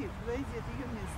вийти, вийти, тільки вниз.